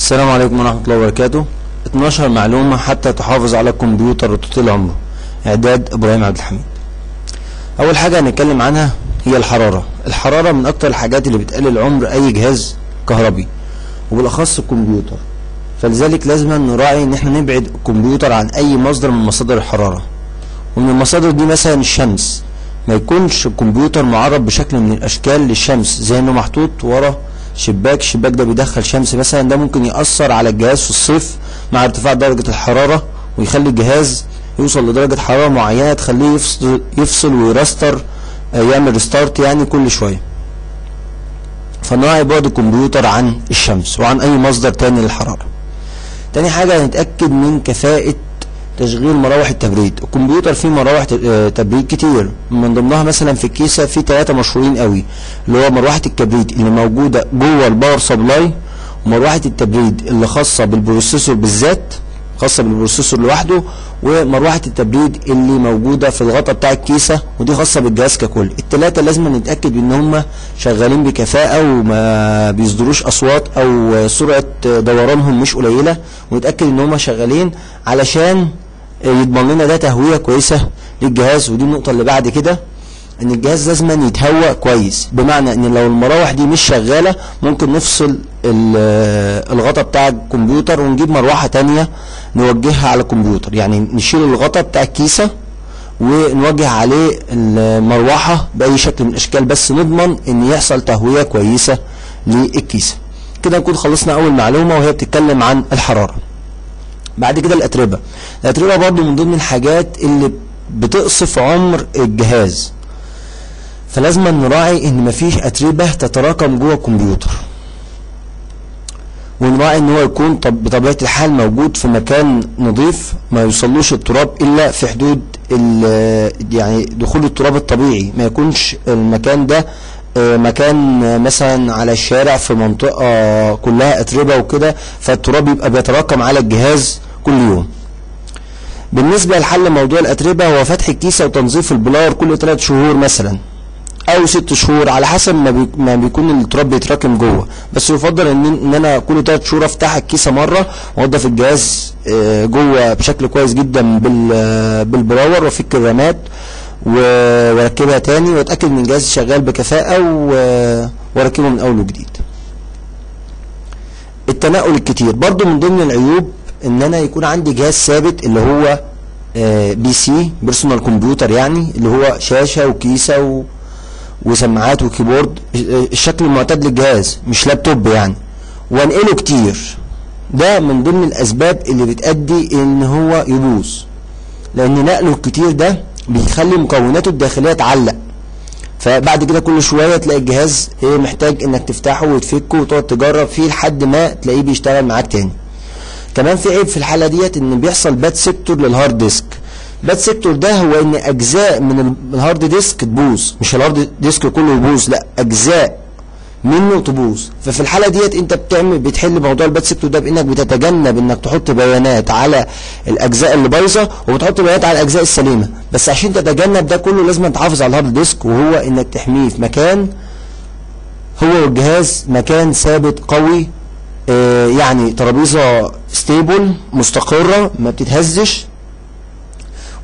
السلام عليكم ورحمة الله وبركاته. 12 معلومة حتى تحافظ على الكمبيوتر وتطيل عمره إعداد إبراهيم عبد الحميد. أول حاجة هنتكلم عنها هي الحرارة. الحرارة من أكتر الحاجات اللي بتقلل عمر أي جهاز كهربي وبالأخص الكمبيوتر. فلذلك لازم نراعي إن إحنا نبعد الكمبيوتر عن أي مصدر من مصادر الحرارة. ومن المصادر دي مثلا الشمس. ما يكونش الكمبيوتر معرض بشكل من الأشكال للشمس زي إنه محطوط ورا شباك الشباك ده بيدخل شمس مثلا ده ممكن يأثر على الجهاز في الصيف مع ارتفاع درجة الحرارة ويخلي الجهاز يوصل لدرجة حرارة معينة تخليه يفصل, يفصل ويرستر آه، يعمل ريستارت يعني كل شوية. فنراعي بعد الكمبيوتر عن الشمس وعن أي مصدر تاني للحرارة. تاني حاجة هنتأكد من كفاءة تشغيل مراوح التبريد. الكمبيوتر فيه مراوح آه، تبريد كتير. من ضمنها مثلا في الكيسة في ثلاثة مشهورين قوي اللي هو مروحة التبريد اللي موجودة جوه ال power supply ومروحة التبريد اللي خاصة بال processor بالذات خاصة بال processor لوحده ومروحة التبريد اللي موجودة في الغطاء بتاع الكيسة ودي خاصة بالجهاز ككل. التلاتة لازم نتأكد إن هم شغالين بكفاءة وما بيصدروش أصوات أو سرعة دورانهم مش قليلة ونتأكد إن هم شغالين علشان يضمن لنا ده تهوية كويسة للجهاز ودي النقطة اللي بعد كده إن الجهاز لازم يتهوى كويس بمعنى إن لو المراوح دي مش شغالة ممكن نفصل ال- الغطا بتاع الكمبيوتر ونجيب مروحة تانية نوجهها على الكمبيوتر. يعني نشيل الغطا بتاع الكيسة ونوجه عليه المروحة بأي شكل من الأشكال بس نضمن إن يحصل تهوية كويسة للكيسة. كده نكون خلصنا أول معلومة وهي بتتكلم عن الحرارة. بعد كده الأتربة. الأتربة برضو من ضمن الحاجات اللي بتقصف عمر الجهاز. فلازم نراعي إن مفيش أتربة تتراكم جوه الكمبيوتر. ونراعي إن هو يكون طب بطبيعة الحال موجود في مكان نظيف ما يوصلوش التراب إلا في حدود يعني دخول التراب الطبيعي. ما يكونش المكان ده آه، مكان مثلا على الشارع في منطقة كلها أتربة وكده فالتراب يبقى بيتراكم على الجهاز. كل يوم. بالنسبة لحل موضوع الأتربة هو فتح الكيسة وتنظيف بال blower كل 3 شهور مثلا أو ست شهور على حسب ما, بي... ما بيكون التراب بيتراكم جوه. بس يفضل إن إن أنا كل ثلاث شهور أفتح الكيسة مرة وانضف الجهاز آه، جوه بشكل كويس جدا بال... بال blower وأفك الرامات وأركبها تاني وأتأكد إن الجهاز شغال بكفاءة. وأركبه من أول وجديد. التنقل الكتير. برضو من ضمن العيوب إن أنا يكون عندي جهاز ثابت اللي هو آه، PC personal computer يعني اللي هو شاشة وكيسة و... وسماعات و keyboard الشكل المعتاد للجهاز مش لابتوب يعني. وأنقله كتير. ده من ضمن الأسباب اللي بتأدي إن هو يبوظ. لأن نقله الكتير ده بيخلي مكوناته الداخلية تعلق. فبعد كده كل شوية تلاقي الجهاز إيه محتاج إنك تفتحه وتفكه وتقعد تجرب فيه لحد ما تلاقيه بيشتغل معاك تاني. كمان في عيب في الحالة ديت إن بيحصل bad sector لل hard disk bad sector ده هو إن أجزاء من ال- ال hard disk تبوظ. مش ال hard disk كله يبوظ لأ أجزاء منه تبوظ. ففي الحالة ديت أنت بتعمل بتحل موضوع ال bad sector ده بإنك بتتجنب إنك تحط بيانات على الأجزاء اللي بايظة وبتحط بيانات على الأجزاء السليمة. بس عشان تتجنب ده كله لازم تحافظ على ال hard disk وهو إنك تحميه في مكان هو والجهاز مكان ثابت قوي آه، يعني ترابيزة stable مستقرة ما بتتهزش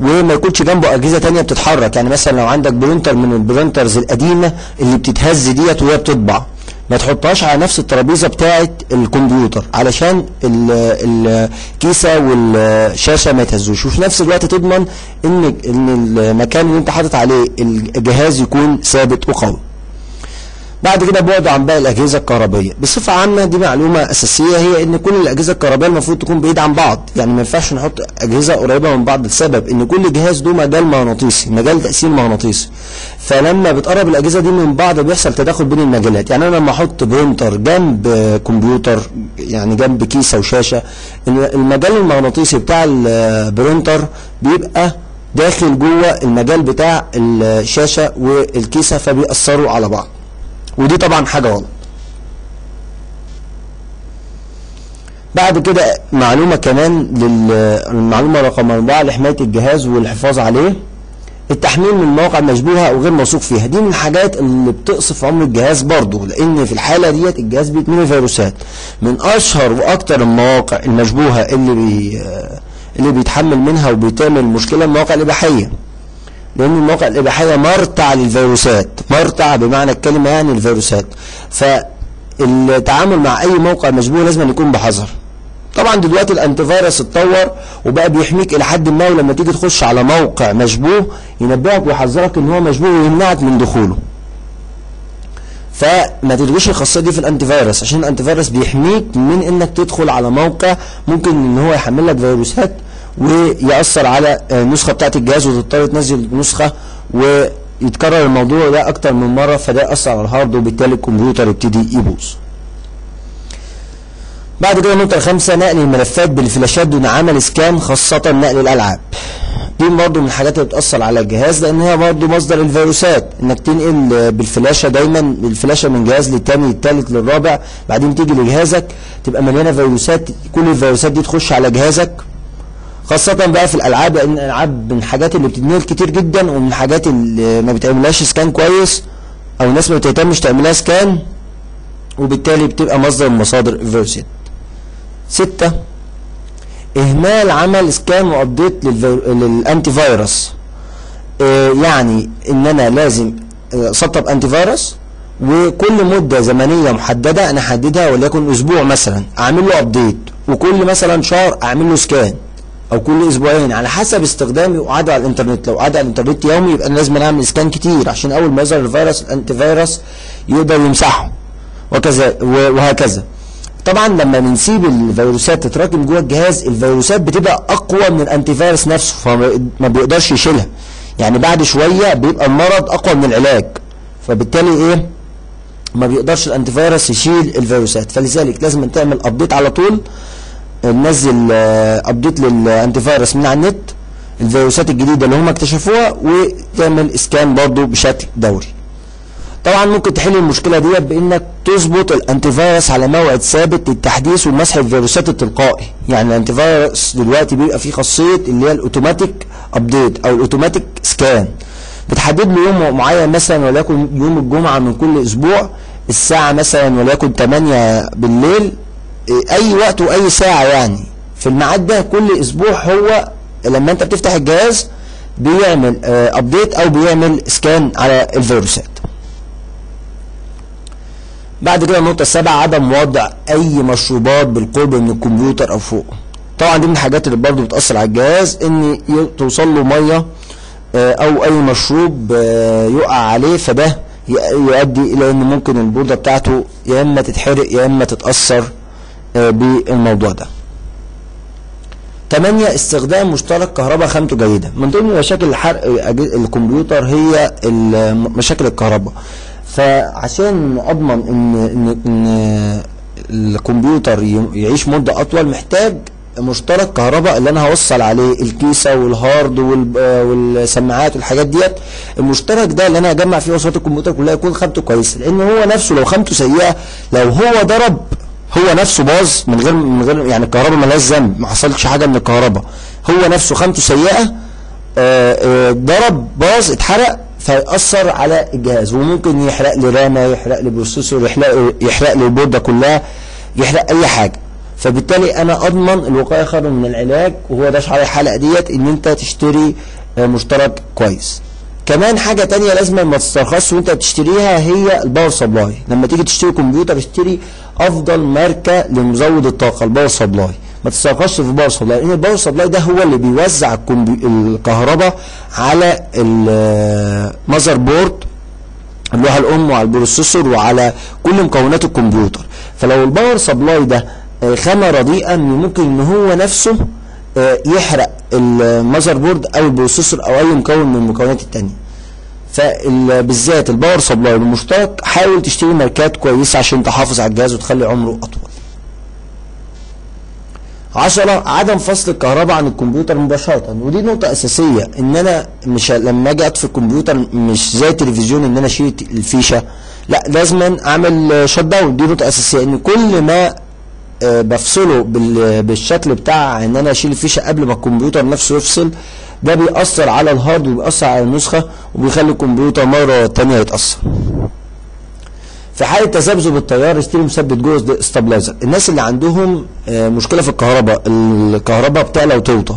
وما يكونش جنبه أجهزة تانية بتتحرك. يعني مثلا لو عندك printer من ال printers القديمة اللي بتتهز ديت وهي بتطبع ما تحطهاش على نفس الترابيزة بتاعه الكمبيوتر علشان ال- الكيسة والشاشة ما يتهزوش. وفي نفس الوقت تضمن إن إن المكان اللي أنت حاطط عليه الجهاز يكون ثابت وقوي. بعد كده بعد عن باقي الأجهزة الكهربائية. بصفة عامة دي معلومة أساسية هي إن كل الأجهزة الكهربائية المفروض تكون بعيد عن بعض. يعني ما ينفعش نحط أجهزة قريبة من بعض لسبب إن كل جهاز له مجال مغناطيسي مجال تقسيم مغناطيسي. فلما بتقرب الأجهزة دي من بعض بيحصل تداخل بين المجالات. يعني أنا لما أحط printer جنب كمبيوتر يعني جنب كيسة وشاشة المجال المغناطيسي بتاع ال printer بيبقى داخل جوه المجال بتاع الشاشة والكيسة فبيأثروا على بعض. ودي طبعا حاجة غلط. بعد كده معلومة كمان للمعلومه رقم أربعة لحماية الجهاز والحفاظ عليه. التحميل من مواقع مشبوهه أو غير موثوق فيها. دي من الحاجات اللي بتقصف عمر الجهاز برضه لأن في الحالة ديت الجهاز بيتملي فيروسات. من أشهر وأكتر المواقع المشبوهة اللي بي اللي بيتحمل منها وبيتعمل مشكلة المواقع الإباحية. لأن المواقع الإباحية مرتع للفيروسات. مرتع بمعنى الكلمة يعني الفيروسات. فالتعامل مع أي موقع مشبوه لازم يكون بحذر. طبعا دلوقتي ال antivirus اتطور وبقى بيحميك إلى حد ما ولما تيجي تخش على موقع مشبوه ينبهك ويحذرك إن هو مشبوه ويمنعك من دخوله. فما تلغيش الخاصية دي في ال antivirus عشان ال antivirus بيحميك من إنك تدخل على موقع ممكن إن هو يحمل لك فيروسات ويأثر على النسخة بتاعه الجهاز وتضطر تنزل نسخه ويتكرر الموضوع ده أكتر من مرة فده يأثر على ال hard وبالتالي الكمبيوتر يبتدي يبوظ. بعد كده النقطة الخامسة نقل الملفات بالفلاشات دون عمل scan خاصة نقل الألعاب. دي برضه من الحاجات اللي بتأثر على الجهاز لأن هي برضه مصدر الفيروسات. إنك تنقل بالفلاشة دايما بالفلاشة من جهاز للتاني للتالت للرابع بعدين تيجي لجهازك تبقى مليانة فيروسات. كل الفيروسات دي تخش على جهازك. خاصة بقى في الألعاب لأن الألعاب من الحاجات اللي بتتنقل كتير جدا ومن الحاجات اللي ما بتعملهاش سكان كويس أو الناس ما بتهتمش تعملها سكان وبالتالي بتبقى مصدر من مصادر الفيروسات. ستة إهمال عمل سكان وأبديت للأنتي فيروس آه يعني إن أنا لازم أسطب أنتي فيروس وكل مدة زمنية محددة أنا أحددها وليكن أسبوع مثلا أعمل له أبديت وكل مثلا شهر أعمل له سكان أو كل أسبوعين على حسب استخدامي وقعدي على الإنترنت. لو قعدي على الإنترنت يومي يبقى أنا لازم أعمل سكان كتير عشان أول ما يظهر الفيروس الأنتي فيروس يقدر يمسحه. وكذا وهكذا. طبعا لما بنسيب الفيروسات تتراكم جوه الجهاز الفيروسات بتبقى أقوى من الانتي فيروس نفسه فما بيقدرش يشيلها. يعني بعد شوية بيبقى المرض أقوى من العلاج. فبالتالي إيه؟ ما بيقدرش ال antivirus يشيل الفيروسات. فلذلك لازم تعمل update على طول. ننزل update لل antivirus من على النت الفيروسات الجديدة اللي هم اكتشفوها وتعمل scan برضو بشكل دوري. طبعا ممكن تحل المشكلة ديت بإنك تظبط ال antivirus على موعد ثابت للتحديث ومسح الفيروسات التلقائي. يعني ال antivirus دلوقتي بيبقى فيه خاصية اللي هي الاوتوماتيك update أو ال automatic scan بتحدد له يوم معين مثلا وليكن يوم الجمعة من كل أسبوع الساعة مثلا وليكن 8 بالليل أي وقت وأي ساعة يعني. في الميعاد ده كل أسبوع هو لما أنت بتفتح الجهاز بيعمل update أو بيعمل scan على الفيروسات. بعد كده النقطة السابعة عدم وضع أي مشروبات بالقرب من الكمبيوتر أو فوق. طبعا دي من الحاجات اللي برضه بتأثر على الجهاز إن توصل له مية أو أي مشروب يقع عليه فده يؤدي إلى إن ممكن البوردة بتاعته يا إما تتحرق يا إما تتأثر. بالموضوع ده. 8 استخدام مشترك كهرباء خامته جيدة. من ضمن مشاكل حرق الكمبيوتر هي مشاكل الكهرباء. فعشان اضمن إن إن إن الكمبيوتر يعيش مدة أطول محتاج مشترك كهرباء اللي أنا هوصل عليه الكيسة وال hard والسماعات والحاجات ديت المشترك ده اللي أنا هجمع فيه وصلات الكمبيوتر كلها يكون خامته كويسة لأن هو نفسه لو خامته سيئة لو هو ضرب هو نفسه باظ من غير من غير يعني الكهرباء مالهاش ذنب ما حصلش حاجة من الكهرباء. هو نفسه خامته سيئة ضرب باظ اتحرق فيأثر على الجهاز. وممكن يحرق لي رامة يحرق لي processor يحرق يحرق لي البوردة كلها يحرق أي حاجة. فبالتالي أنا أضمن الوقاية خير من العلاج وهو ده شعار الحلقة ديت إن أنت تشتري مشترك كويس. كمان حاجة تانية لازم ما تسترخصش وأنت بتشتريها هي ال power supply. لما تيجي تشتري كمبيوتر اشتري أفضل ماركة لمزود الطاقة ال power supply. ما تسترخصش في ال power supply لأن ال power supply ده هو اللي بيوزع الكهرباء على ال motherboard اللوحة الأم وعلى ال processor وعلى كل مكونات الكمبيوتر. فلو ال power supply ده خامة رديئة ممكن إن هو نفسه يحرق ال motherboard أو ال processor أو أي مكون من المكونات التانية. فبالذات ال power supply المشترك حاول تشتري ماركات كويسة عشان تحافظ على الجهاز وتخلي عمره أطول. عشرة عدم فصل الكهرباء عن الكمبيوتر مباشرة. ودي نقطة أساسية إن أنا مش لما أجي أطفي الكمبيوتر مش زي التلفزيون إن أنا أشيل الفيشة. لا لازم أعمل shut down دي نقطة أساسية إن كل ما بفصله بالشكل بتاع إن أنا أشيل الفيشة قبل ما الكمبيوتر نفسه يفصل ده بيأثر على ال hard وبيأثر على النسخة وبيخلي الكمبيوتر مرة تانية يتأثر. في حالة تذبذب التيار اشتري مثبت جهد stabilizer الناس اللي عندهم آه، مشكلة في الكهرباء الكهرباء بتعلى وتوطى.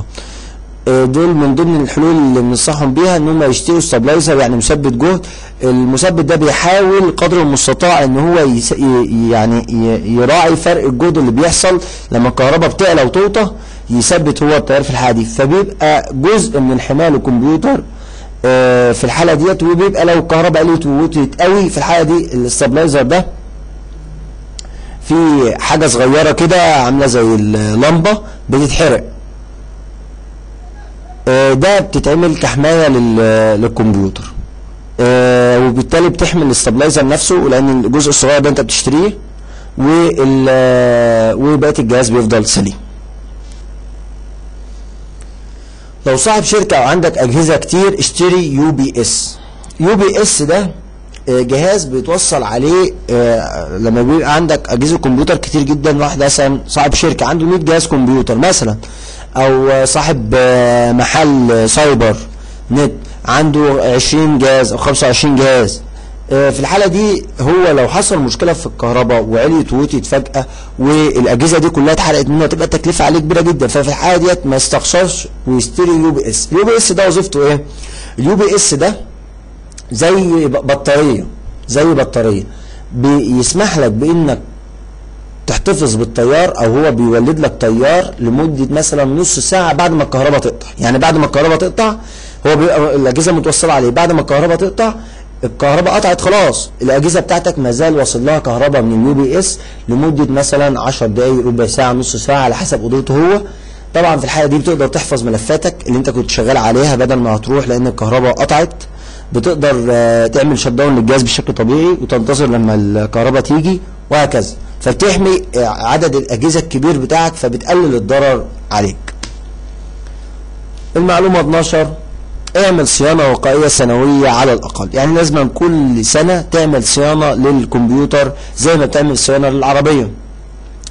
آه، دول من ضمن الحلول اللي بننصحهم بيها إن هم يشتروا stabilizer يعني مثبت جهد. المثبت ده بيحاول قدر المستطاع إن هو يس يعني يراعي فرق الجهد اللي بيحصل لما الكهرباء بتعلى وتوطى. يثبت هو التيار في الحاله دي فبيبقى جزء من حماية الكمبيوتر آه، في الحالة ديت وبيبقى لو الكهرباء قلت ووطيت قوي في الحالة دي ال stabilizer ده في حاجة صغيرة كده عاملة زي اللمبة بتتحرق. آه، ده بتتعمل كحماية لل- للكمبيوتر. آه، وبالتالي بتحمي ال stabilizer نفسه لأن الجزء الصغير ده انت بتشتريه وبقية الجهاز بيفضل سليم. لو صاحب شركة أو عندك أجهزة كتير اشتري يو بي اس يو بي اس ده آه، جهاز بيتوصل عليه آه، لما بيبقى عندك أجهزة كمبيوتر كتير جدا واحد مثلا صاحب شركة عنده 100 جهاز كمبيوتر مثلا أو صاحب آه، محل cyber net عنده 20 جهاز أو 25 جهاز. في الحالة دي هو لو حصل مشكلة في الكهرباء وعليت ووطيت فجأة والأجهزة دي كلها اتحرقت منه هتبقى التكلفة عليه كبيرة جدا. ففي الحالة ديت ما يستخسرش ويشتري UPS ال UPS ده وظيفته إيه؟ ال UPS ده زي بطارية زي بطارية. بيسمح لك بإنك تحتفظ بالتيار أو هو بيولد لك تيار لمدة مثلا نص ساعة بعد ما الكهرباء تقطع. يعني بعد ما الكهرباء تقطع هو بيبقى الأجهزة متوصلة عليه. بعد ما الكهرباء تقطع الكهرباء قطعت خلاص. الأجهزة بتاعتك ما زال واصل لها كهرباء من ال UPS لمدة مثلا 10 دقائق ربع ساعة نص ساعة على حسب قدرته هو. طبعا في الحالة دي بتقدر تحفظ ملفاتك اللي انت كنت شغال عليها بدل ما هتروح لأن الكهرباء قطعت. بتقدر آه، تعمل shut down للجهاز بشكل طبيعي وتنتظر لما الكهرباء تيجي وهكذا. فبتحمي آه، عدد الأجهزة الكبير بتاعك فبتقلل الضرر عليك. المعلومة 12 اعمل صيانة وقائية سنوية على الأقل. يعني لازم كل سنة تعمل صيانة للكمبيوتر زي ما بتعمل صيانة للعربية.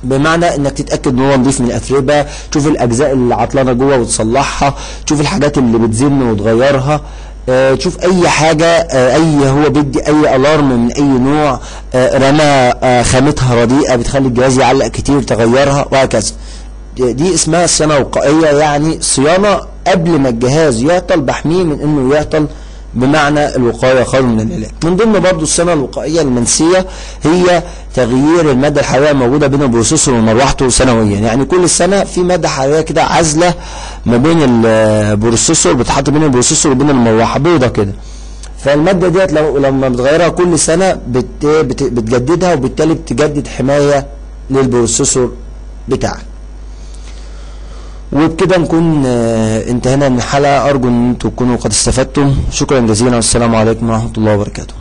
بمعنى إنك تتأكد إن هو نضيف من الاتربه تشوف الأجزاء اللي عطلانة جوه وتصلحها تشوف الحاجات اللي بتزن وتغيرها آه، تشوف أي حاجة آه، أي هو بيدي أي ألارم من أي نوع آه، رامة خامتها رديئة بتخلي الجهاز يعلق كتير تغيرها وهكذا. دي اسمها صيانه وقائيه يعني صيانة قبل ما الجهاز يعطل بحميه من إنه يعطل بمعنى الوقاية خير من العلاج. من ضمن برضو الصيانة الوقائية المنسية هي تغيير الماده الحراريه الموجودة بين ال processor ومروحته سنويا، يعني كل سنة في ماده حراريه كده عازلة ما بين ال processor بتحط بين ال processor وبين المروحة بيضة كده. فالمادة ديت لو لما بتغيرها كل سنة بت بت بتجددها وبالتالي بتجدد حماية للبروسيسور بتاعك. وبكده نكون آه، انتهينا من الحلقة. أرجو أن أنتم تكونوا قد استفدتم. شكرا جزيلا. والسلام عليكم ورحمة الله وبركاته.